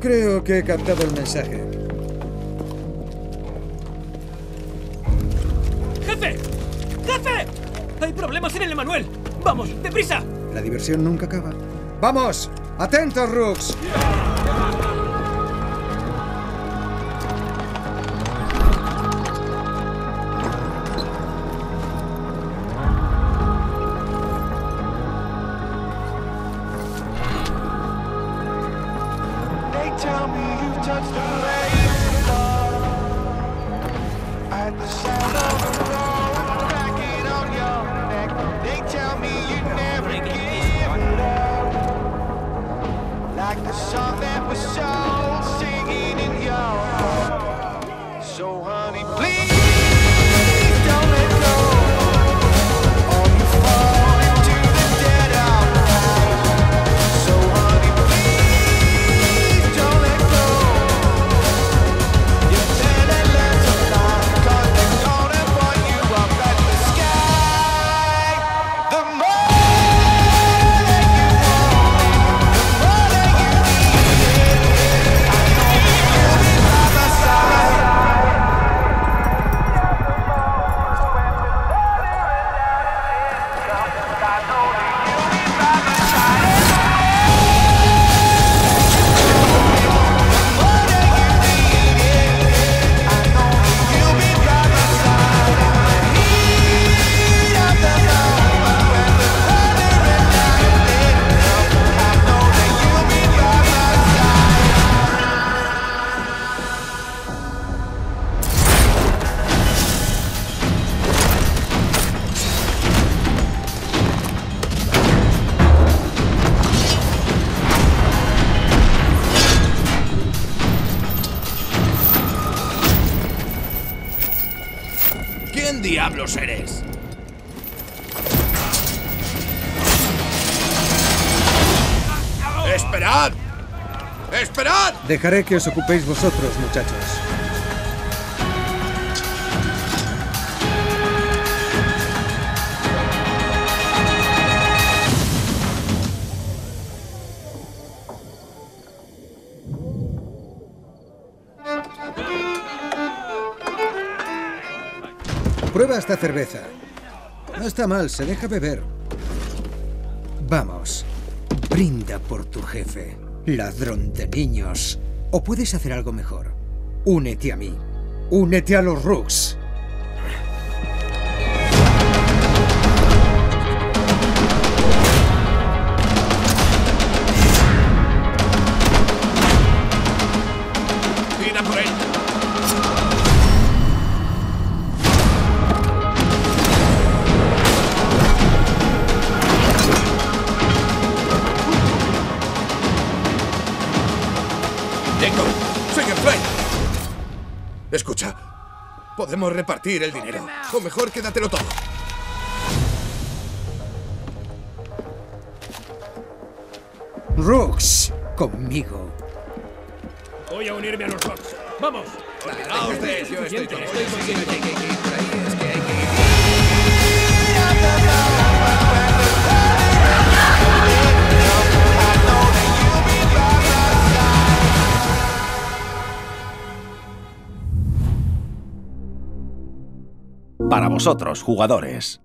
Creo que he captado el mensaje. ¡Jefe! ¡Jefe! Hay problemas en el Emanuel. Vamos, deprisa. La diversión nunca acaba. ¡Vamos! ¡Atentos, Rooks! They tell me you touched the radar. At the sound of the road cracking on your neck. They tell me you never give it up. Like the song that was sold singing in your heart. So honey, please ¿Quién diablos eres? ¡Esperad! ¡Esperad! Dejaré que os ocupéis vosotros, muchachos. Prueba esta cerveza. No está mal, se deja beber. Vamos, brinda por tu jefe, ladrón de niños. O puedes hacer algo mejor. Únete a mí. Únete a los Rooks. Escucha, podemos repartir el dinero. O mejor, quédatelo todo. Rooks, conmigo. Voy a unirme a los Rocks. ¡Vamos! Olvidaos de ello, estoy con Para vosotros, jugadores.